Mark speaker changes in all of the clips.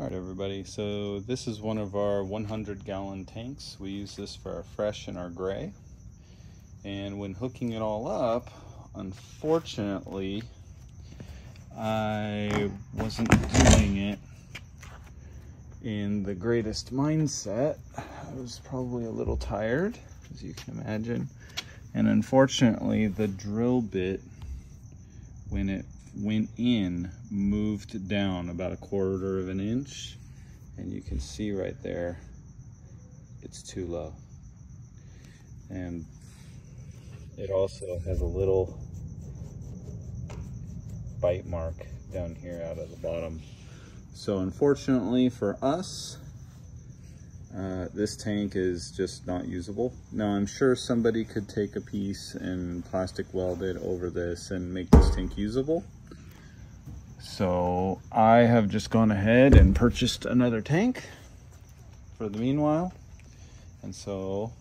Speaker 1: All right, everybody. So this is one of our 100 gallon tanks. We use this for our fresh and our gray. And when hooking it all up, unfortunately, I wasn't doing it in the greatest mindset. I was probably a little tired, as you can imagine. And unfortunately, the drill bit, when it went in moved down about a quarter of an inch and you can see right there it's too low. And it also has a little bite mark down here out of the bottom. So unfortunately for us uh, this tank is just not usable. Now I'm sure somebody could take a piece and plastic weld it over this and make this tank usable. So I have just gone ahead and purchased another tank for the meanwhile. And so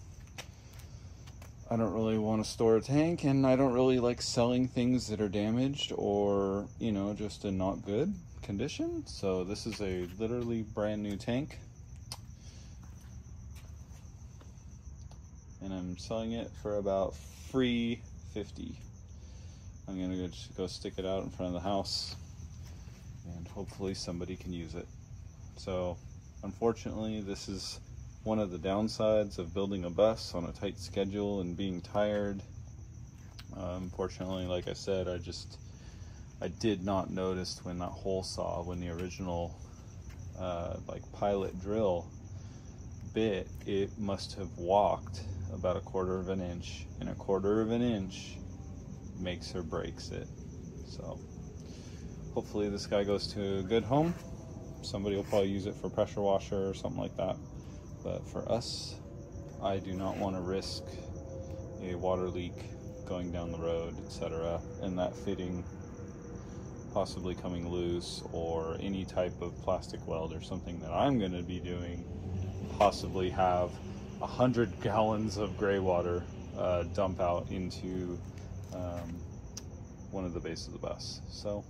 Speaker 1: I don't really want to store a tank and I don't really like selling things that are damaged or, you know, just in not good condition. So this is a literally brand new tank. I'm selling it for about free 50. I'm gonna go, go stick it out in front of the house and hopefully somebody can use it. So unfortunately, this is one of the downsides of building a bus on a tight schedule and being tired. Unfortunately, like I said, I just I did not notice when that hole saw when the original uh, like pilot drill bit, it must have walked about a quarter of an inch, and a quarter of an inch makes or breaks it. So hopefully this guy goes to a good home. Somebody will probably use it for pressure washer or something like that. But for us, I do not want to risk a water leak going down the road, etc. And that fitting possibly coming loose or any type of plastic weld or something that I'm going to be doing possibly have a hundred gallons of gray water uh, dump out into um, one of the bases of the bus. So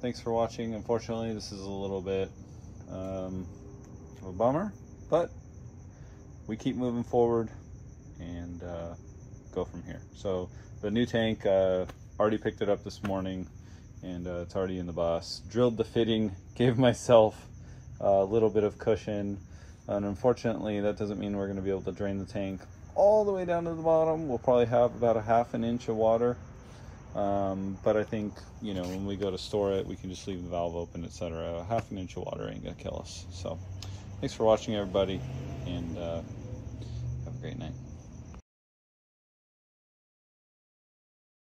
Speaker 1: thanks for watching. Unfortunately, this is a little bit um, of a bummer, but we keep moving forward and uh, go from here. So the new tank, uh, already picked it up this morning and uh, it's already in the bus. Drilled the fitting, gave myself a little bit of cushion. And unfortunately, that doesn't mean we're gonna be able to drain the tank all the way down to the bottom. We'll probably have about a half an inch of water um, but I think, you know, when we go to store it, we can just leave the valve open, etc. A half an inch of water ain't gonna kill us. So thanks for watching everybody and uh,